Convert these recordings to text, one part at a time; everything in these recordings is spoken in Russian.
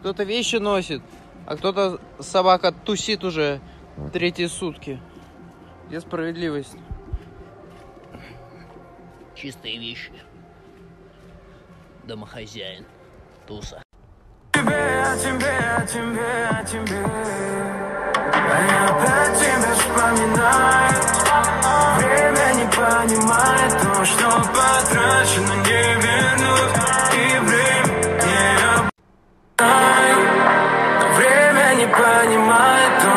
Кто-то вещи носит, а кто-то собака тусит уже третьи сутки. Где справедливость? Чистые вещи. Домохозяин. Туса. тебе, о тебе, о тебе, о тебе. А я опять тебя вспоминаю. Время не понимает то, что потрачено, не вернуть.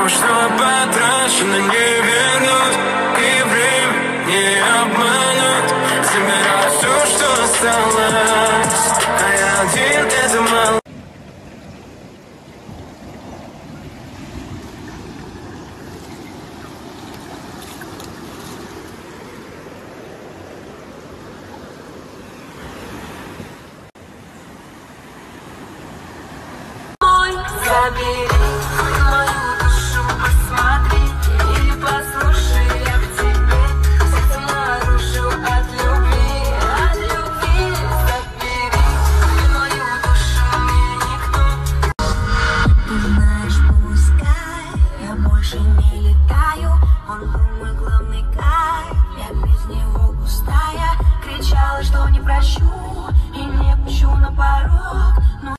Что потрачено, не вернуть. И время не обмануть. Забираю все, что осталось. А я один, это мало. забери мечтаю Он был мой главный кайф Я без него пустая Кричала, что не прощу. И не пущу на порог.